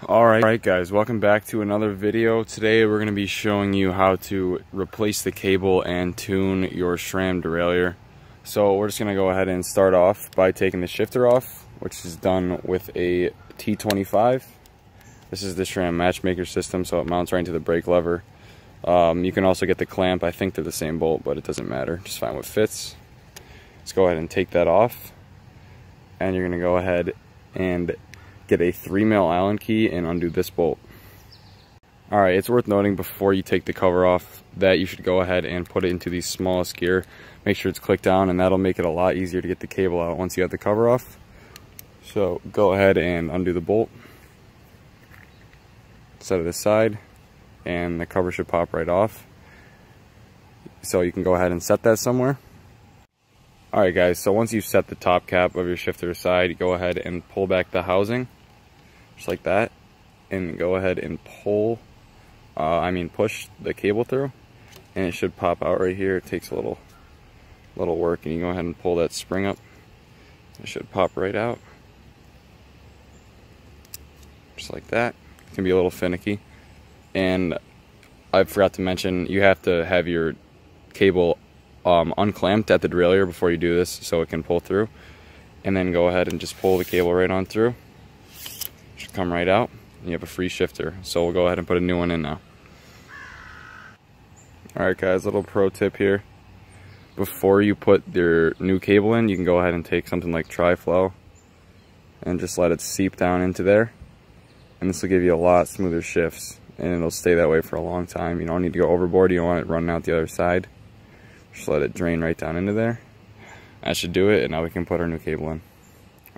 Alright right, guys, welcome back to another video. Today we're going to be showing you how to replace the cable and tune your SRAM derailleur. So we're just going to go ahead and start off by taking the shifter off, which is done with a T25. This is the SRAM matchmaker system, so it mounts right into the brake lever. Um, you can also get the clamp. I think they're the same bolt, but it doesn't matter. Just find what fits. Let's go ahead and take that off. And you're going to go ahead and get a 3 mil Allen key and undo this bolt. Alright, it's worth noting before you take the cover off that you should go ahead and put it into the smallest gear. Make sure it's clicked down and that'll make it a lot easier to get the cable out once you have the cover off. So go ahead and undo the bolt. Set it aside and the cover should pop right off. So you can go ahead and set that somewhere. Alright guys, so once you've set the top cap of your shifter aside, go ahead and pull back the housing just like that and go ahead and pull uh, I mean push the cable through and it should pop out right here. It takes a little little work and you go ahead and pull that spring up. It should pop right out. Just like that. It can be a little finicky. And I forgot to mention you have to have your cable um, unclamped at the derailleur before you do this so it can pull through. And then go ahead and just pull the cable right on through should come right out. You have a free shifter. So we'll go ahead and put a new one in now. Alright guys, little pro tip here. Before you put your new cable in, you can go ahead and take something like Tri-Flow and just let it seep down into there. And this will give you a lot smoother shifts and it'll stay that way for a long time. You don't need to go overboard, you don't want it running out the other side. Just let it drain right down into there. That should do it and now we can put our new cable in.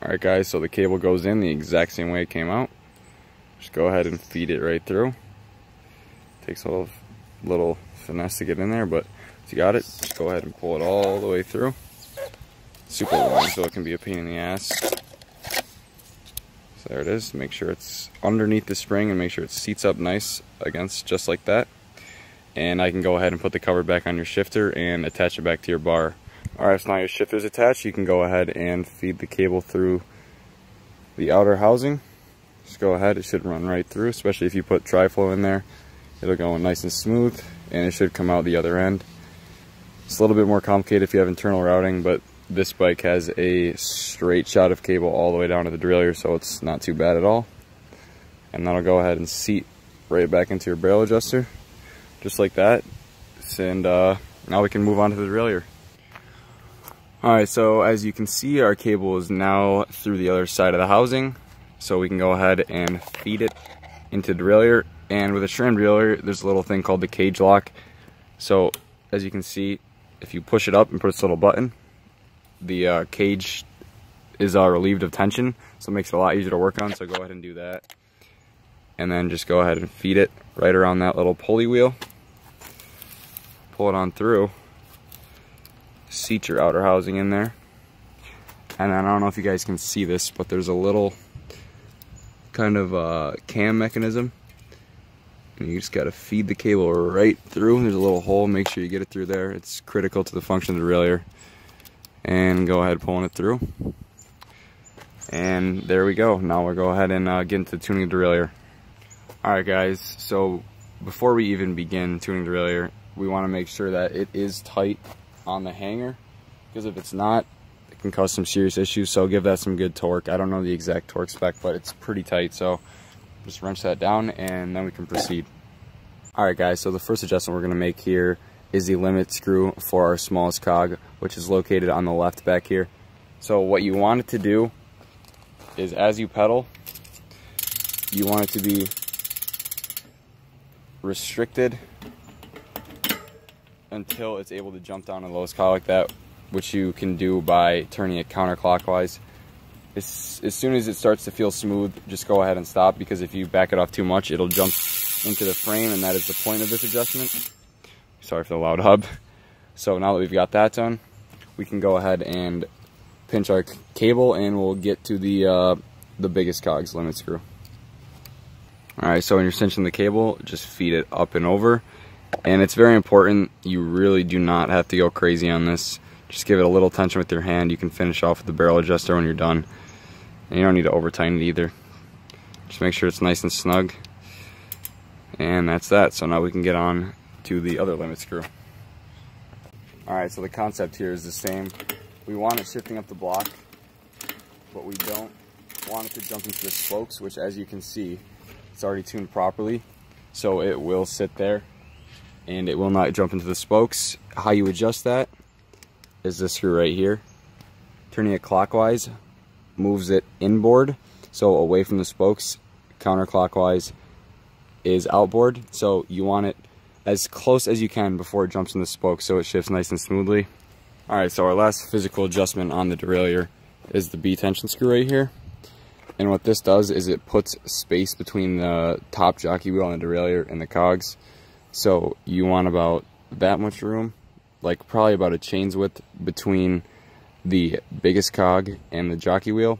Alright guys, so the cable goes in the exact same way it came out. Just go ahead and feed it right through. Takes a little, little finesse to get in there, but if you got it, just go ahead and pull it all the way through. Super long, so it can be a pain in the ass. So there it is. Make sure it's underneath the spring and make sure it seats up nice against just like that. And I can go ahead and put the cover back on your shifter and attach it back to your bar. Alright, so now your shifter is attached, you can go ahead and feed the cable through the outer housing. Just go ahead, it should run right through, especially if you put Tri-Flow in there. It'll go in nice and smooth, and it should come out the other end. It's a little bit more complicated if you have internal routing, but this bike has a straight shot of cable all the way down to the derailleur, so it's not too bad at all. And that'll go ahead and seat right back into your barrel adjuster, just like that. And uh, now we can move on to the derailleur. Alright, so as you can see, our cable is now through the other side of the housing. So we can go ahead and feed it into the derailleur. And with a SRAM derailleur, there's a little thing called the cage lock. So as you can see, if you push it up and put this little button, the uh, cage is uh, relieved of tension. So it makes it a lot easier to work on. So go ahead and do that. And then just go ahead and feed it right around that little pulley wheel. Pull it on through seat your outer housing in there. And I don't know if you guys can see this, but there's a little kind of uh, cam mechanism. And you just gotta feed the cable right through. There's a little hole, make sure you get it through there. It's critical to the function of the derailleur. And go ahead pulling it through. And there we go. Now we'll go ahead and uh, get into tuning the derailleur. Alright guys, so before we even begin tuning the derailleur, we want to make sure that it is tight on the hanger because if it's not, it can cause some serious issues. So give that some good torque. I don't know the exact torque spec, but it's pretty tight. So just wrench that down and then we can proceed. All right, guys, so the first adjustment we're gonna make here is the limit screw for our smallest cog, which is located on the left back here. So what you want it to do is as you pedal, you want it to be restricted until it's able to jump down a lowest cog like that, which you can do by turning it counterclockwise. As, as soon as it starts to feel smooth, just go ahead and stop because if you back it off too much, it'll jump into the frame and that is the point of this adjustment. Sorry for the loud hub. So now that we've got that done, we can go ahead and pinch our cable and we'll get to the, uh, the biggest cogs limit screw. Alright, so when you're cinching the cable, just feed it up and over and it's very important, you really do not have to go crazy on this. Just give it a little tension with your hand. You can finish off with the barrel adjuster when you're done. And you don't need to over tighten it either. Just make sure it's nice and snug. And that's that. So now we can get on to the other limit screw. Alright, so the concept here is the same. We want it shifting up the block, but we don't want it to jump into the spokes, which as you can see, it's already tuned properly. So it will sit there and it will not jump into the spokes. How you adjust that is this screw right here. Turning it clockwise moves it inboard, so away from the spokes. Counterclockwise is outboard, so you want it as close as you can before it jumps in the spokes so it shifts nice and smoothly. Alright, so our last physical adjustment on the derailleur is the B tension screw right here. And what this does is it puts space between the top jockey wheel and the derailleur and the cogs. So you want about that much room, like probably about a chain's width between the biggest cog and the jockey wheel.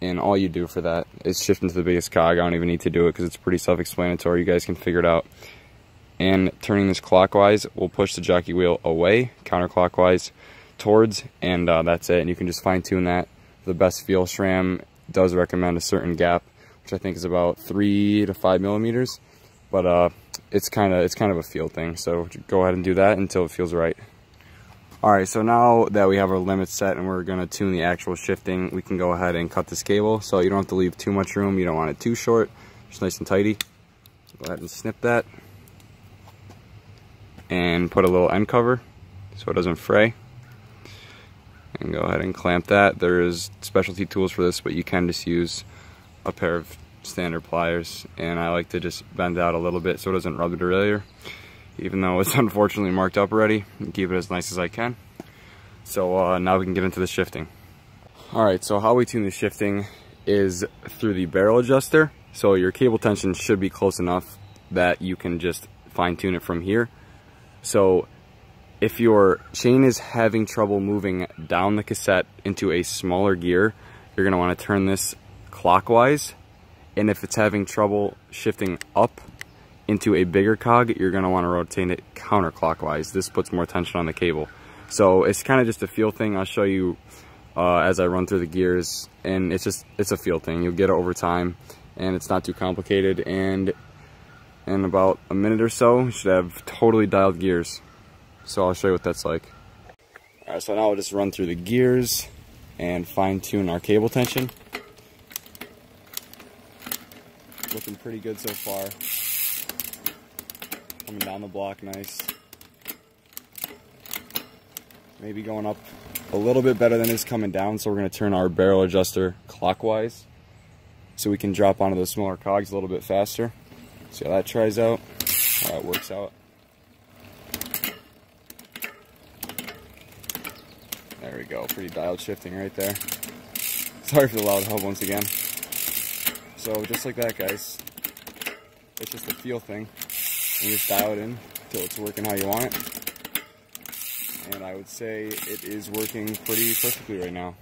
And all you do for that is shift into the biggest cog. I don't even need to do it because it's pretty self-explanatory. You guys can figure it out. And turning this clockwise will push the jockey wheel away, counterclockwise towards, and uh, that's it. And you can just fine tune that. The best feel SRAM does recommend a certain gap, which I think is about three to five millimeters. But uh, it's kind of it's kind of a feel thing. So go ahead and do that until it feels right. All right, so now that we have our limits set and we're gonna tune the actual shifting, we can go ahead and cut this cable. So you don't have to leave too much room. You don't want it too short, just nice and tidy. Go ahead and snip that. And put a little end cover so it doesn't fray. And go ahead and clamp that. There is specialty tools for this, but you can just use a pair of standard pliers. And I like to just bend out a little bit so it doesn't rub the derailleur even though it's unfortunately marked up already. and Keep it as nice as I can. So uh, now we can get into the shifting. All right, so how we tune the shifting is through the barrel adjuster. So your cable tension should be close enough that you can just fine tune it from here. So if your chain is having trouble moving down the cassette into a smaller gear, you're gonna wanna turn this clockwise. And if it's having trouble shifting up into a bigger cog, you're gonna wanna rotate it counterclockwise. This puts more tension on the cable. So it's kind of just a feel thing. I'll show you uh, as I run through the gears and it's just, it's a feel thing. You'll get it over time and it's not too complicated. And in about a minute or so, you should have totally dialed gears. So I'll show you what that's like. All right, so now I'll just run through the gears and fine tune our cable tension. Looking pretty good so far. Coming down the block nice. Maybe going up a little bit better than it's coming down, so we're going to turn our barrel adjuster clockwise so we can drop onto those smaller cogs a little bit faster. See how that tries out, how it works out. There we go, pretty dialed shifting right there. Sorry for the loud hub once again. So just like that guys, it's just a feel thing You just dial it in until it's working how you want it. And I would say it is working pretty perfectly right now.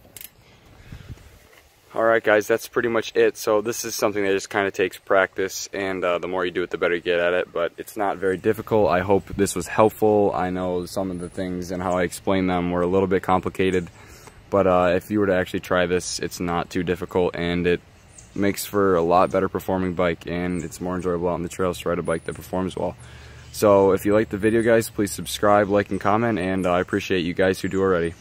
Alright guys, that's pretty much it. So this is something that just kind of takes practice and uh, the more you do it, the better you get at it. But it's not very difficult. I hope this was helpful. I know some of the things and how I explained them were a little bit complicated. But uh, if you were to actually try this, it's not too difficult and it makes for a lot better performing bike and it's more enjoyable out on the trails to ride a bike that performs well. So if you like the video guys, please subscribe, like, and comment, and I appreciate you guys who do already.